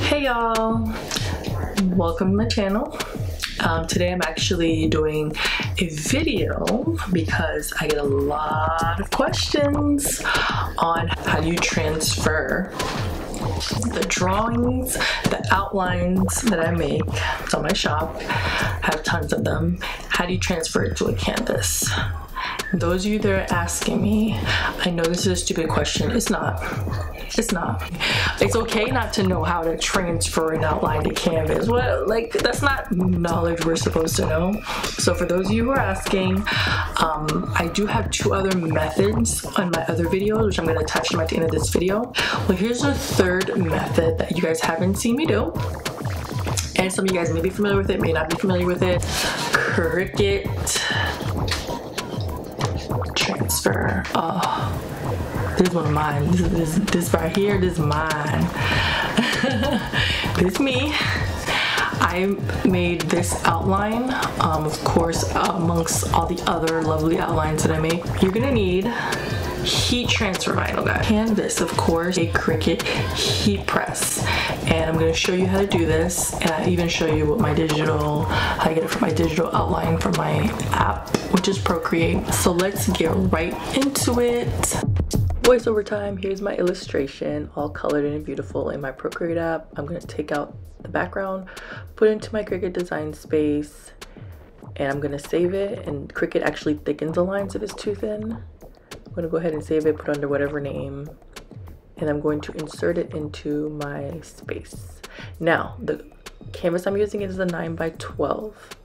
Hey y'all, welcome to my channel. Um, today I'm actually doing a video because I get a lot of questions on how do you transfer the drawings, the outlines that I make. On my shop. I have tons of them. How do you transfer it to a canvas? Those of you that are asking me, I know this is a stupid question. It's not. It's not. It's okay not to know how to transfer an outline to canvas. Well, like that's not knowledge we're supposed to know. So for those of you who are asking, um, I do have two other methods on my other videos, which I'm going to touch them at the end of this video. Well, here's a third method that you guys haven't seen me do and some of you guys may be familiar with it, may not be familiar with it. Cricut Oh, this one of mine. This, this, this right here, this is mine. this is me. I made this outline, um, of course, amongst all the other lovely outlines that I make. You're gonna need heat transfer vinyl guys. Canvas, of course, a Cricut heat press. And I'm gonna show you how to do this. And I even show you what my digital, how to get it from my digital outline from my app, which is Procreate. So let's get right into it. Voiceover time, here's my illustration, all colored and beautiful in my Procreate app. I'm gonna take out the background, put it into my Cricut design space, and I'm gonna save it. And Cricut actually thickens the lines if it's too thin. I'm to go ahead and save it, put under whatever name, and I'm going to insert it into my space. Now, the canvas I'm using is the 9 by 12.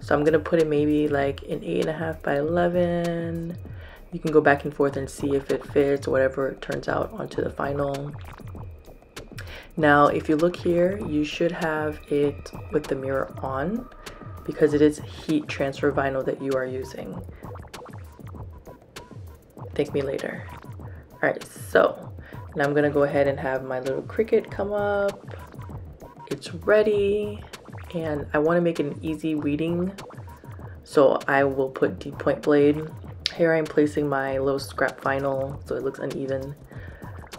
So I'm to put it maybe like an 8.5 by 11. You can go back and forth and see if it fits or whatever it turns out onto the final. Now, if you look here, you should have it with the mirror on because it is heat transfer vinyl that you are using thank me later. All right, so now I'm gonna go ahead and have my little Cricut come up. It's ready, and I wanna make an easy weeding. So I will put the point blade. Here I'm placing my little scrap vinyl so it looks uneven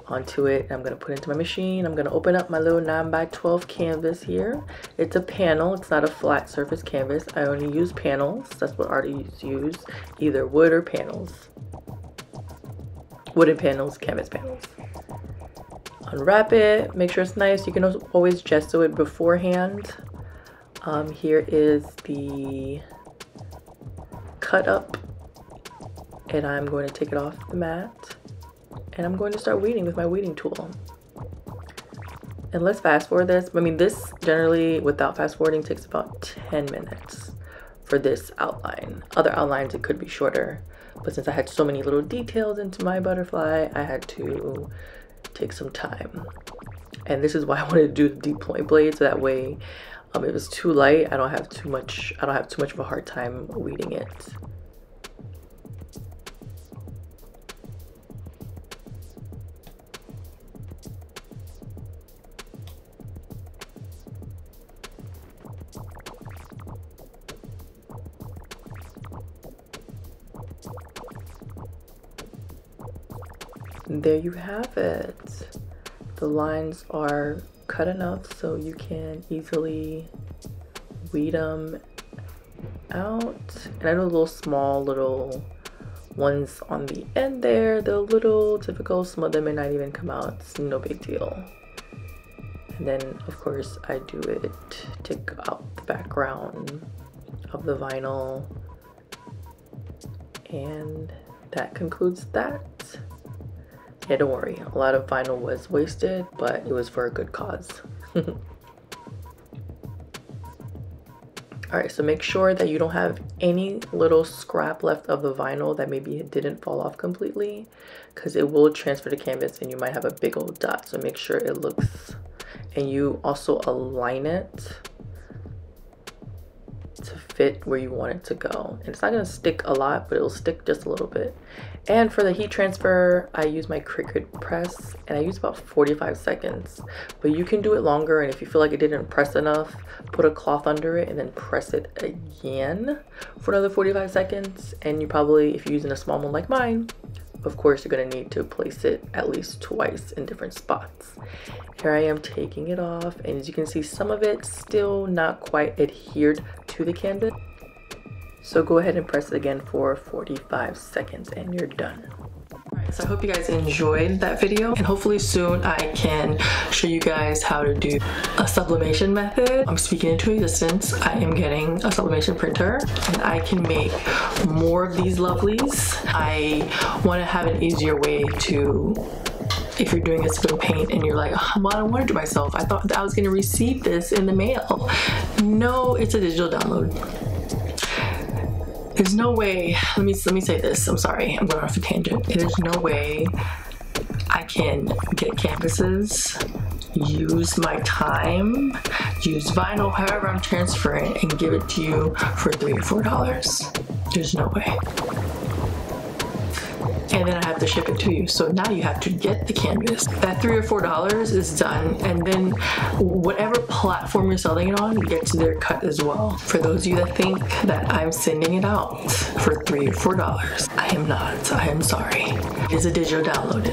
onto it. I'm gonna put it into my machine. I'm gonna open up my little 9 by 12 canvas here. It's a panel, it's not a flat surface canvas. I only use panels. That's what artists use, either wood or panels wooden panels, canvas panels. Unwrap it, make sure it's nice. You can always gesso it beforehand. Um, here is the cut up and I'm going to take it off the mat and I'm going to start weeding with my weeding tool. And let's fast forward this. I mean, this generally without fast forwarding takes about 10 minutes for this outline. Other outlines, it could be shorter. But since I had so many little details into my butterfly, I had to take some time. And this is why I wanted to do the deep point blade so that way um, if it was too light, I don't have too much, I don't have too much of a hard time weeding it. There you have it. The lines are cut enough so you can easily weed them out. And I know little small little ones on the end there, they're little difficult. Some of them may not even come out. It's no big deal. And then, of course, I do it, take out the background of the vinyl. And that concludes that. Yeah, don't worry. A lot of vinyl was wasted, but it was for a good cause. Alright, so make sure that you don't have any little scrap left of the vinyl that maybe it didn't fall off completely because it will transfer to canvas and you might have a big old dot. So make sure it looks and you also align it to fit where you want it to go. And it's not to stick a lot, but it'll stick just a little bit. And for the heat transfer, I use my Cricut press and I use about 45 seconds. But you can do it longer and if you feel like it didn't press enough, put a cloth under it and then press it again for another 45 seconds. And you probably, if you're using a small one like mine, of course you're gonna need to place it at least twice in different spots. Here I am taking it off and as you can see some of it still not quite adhered to the canvas. So go ahead and press it again for 45 seconds and you're done. So I hope you guys enjoyed that video and hopefully soon I can show you guys how to do a sublimation method. I'm speaking into existence. I am getting a sublimation printer and I can make more of these lovelies. I want to have an easier way to if you're doing a spin paint and you're like, oh, well, I don't want to do myself. I thought I was going to receive this in the mail. No, it's a digital download. There's no way, let me, let me say this, I'm sorry, I'm going off a tangent. There's no way I can get canvases, use my time, use vinyl, however I'm transferring, and give it to you for three or four dollars. There's no way and then I have to ship it to you. So now you have to get the canvas. That three or four dollars is done, and then whatever platform you're selling it on gets their cut as well. For those of you that think that I'm sending it out for three or four dollars, I am not. I am sorry. It is a digital download.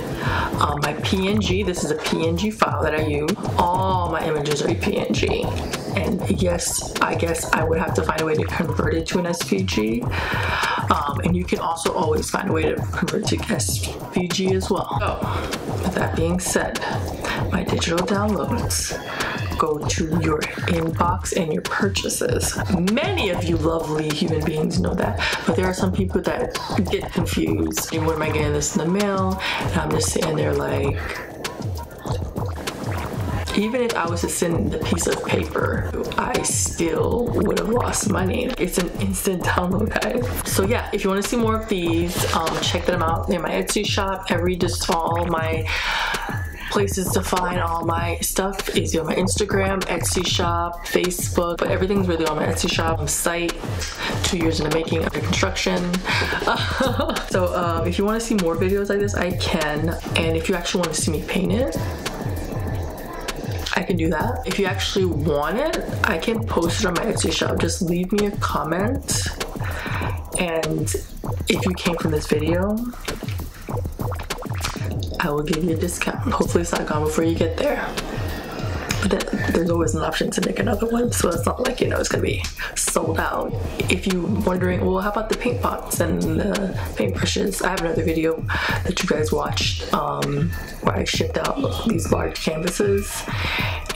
Um, my PNG, this is a PNG file that I use. All my images are PNG. And yes, I guess I would have to find a way to convert it to an SVG. Um, and you can also always find a way to convert to SVG as well. So, with that being said, my digital downloads go to your inbox and your purchases. Many of you lovely human beings know that, but there are some people that get confused. When am I getting this in the mail? And I'm just sitting there like, even if I was to send the piece of paper, I still would have lost money. It's an instant download, guys. So yeah, if you want to see more of these, um, check them out in my Etsy shop. Every just all my places to find all my stuff is on my Instagram, Etsy shop, Facebook, but everything's really on my Etsy shop site. Two years in the making, under construction. so um, if you want to see more videos like this, I can. And if you actually want to see me paint it, I can do that. If you actually want it, I can post it on my Etsy shop. Just leave me a comment. And if you came from this video, I will give you a discount. Hopefully it's not gone before you get there. But then there's always an option to make another one, so it's not like you know it's gonna be sold out. If you're wondering, well, how about the paint pots and the paintbrushes? I have another video that you guys watched um, where I shipped out these large canvases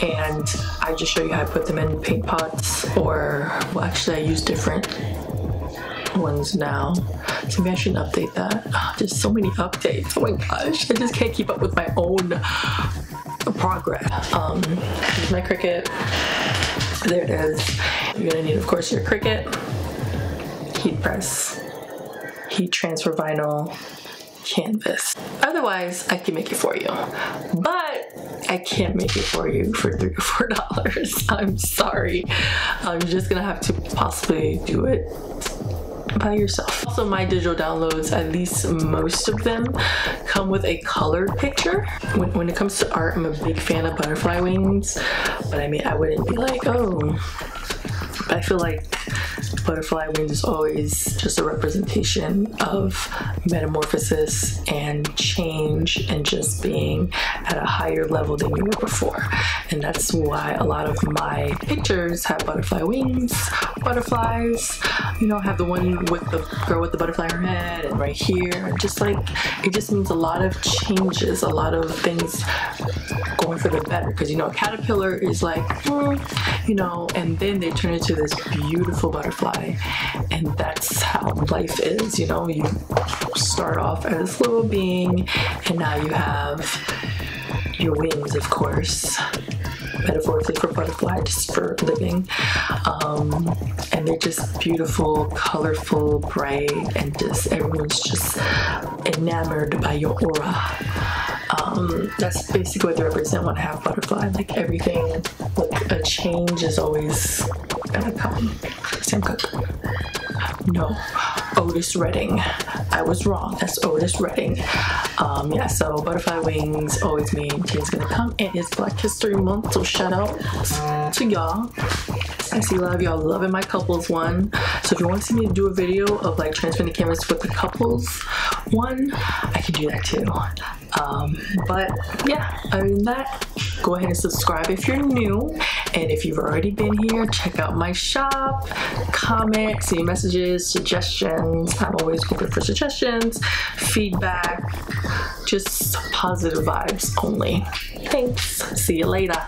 and I just show you how I put them in paint pots or well actually I use different ones now. So maybe I should update that. Oh, there's so many updates. Oh my gosh I just can't keep up with my own progress. Um here's my Cricut there it is. You're gonna need of course your Cricut heat press. Heat transfer vinyl. Canvas. Otherwise I can make it for you. But I can't make it for you for three or four dollars. I'm sorry. I'm just gonna have to possibly do it by yourself. Also my digital downloads, at least most of them, come with a colored picture. When, when it comes to art, I'm a big fan of butterfly wings, but I mean, I wouldn't be like, oh, I feel like butterfly wings is always just a representation of metamorphosis and change and just being at a higher level than you were before. And that's why a lot of my pictures have butterfly wings, butterflies, you know, I have the one with the girl with the butterfly on her head and right here. Just like, it just means a lot of changes, a lot of things going for the better. Because, you know, a caterpillar is like, mm, you know, and then they turn into this beautiful butterfly. And that's how life is, you know, you start off as this little being, and now you have your wings, of course metaphorically for butterfly, just for living. Um, and they're just beautiful, colorful, bright, and just everyone's just enamored by your aura. Um, that's basically what they represent when I have butterfly. Like everything, like a change is always gonna come. Sam Cooke. No, Otis Redding. I was wrong. That's Otis Redding. Um, yeah, so butterfly wings always mean change is gonna come. and It is Black History Month, so shout out to y'all. I see a lot of y'all loving my couples one. So if you want to see me do a video of like transferring the cameras with the couples one, I can do that too. Um, but yeah, other than that, go ahead and subscribe if you're new. And if you've already been here, check out my shop, comment, see messages, suggestions. I'm always open for suggestions, feedback, just positive vibes only. Thanks. See you later.